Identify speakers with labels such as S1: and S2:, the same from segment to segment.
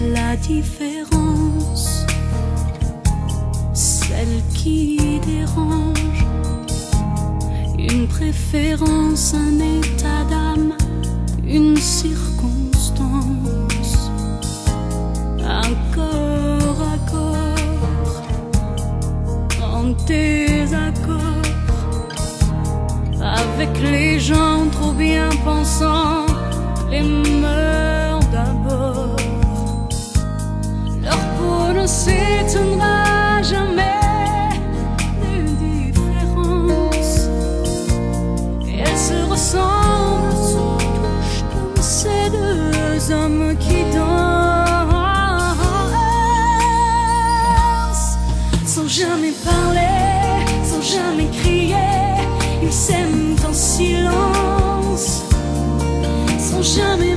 S1: la différence, celle qui dérange, une préférence, un état d'âme, une circonstance, un corps à corps, en désaccord, avec les gens trop bien pensants, les mœurs on ne s'étonnera jamais d'une différence. Elles se ressemblent, se touchent ces deux hommes qui dansent sans jamais parler, sans jamais crier. Ils s'aiment en silence, sans jamais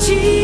S1: te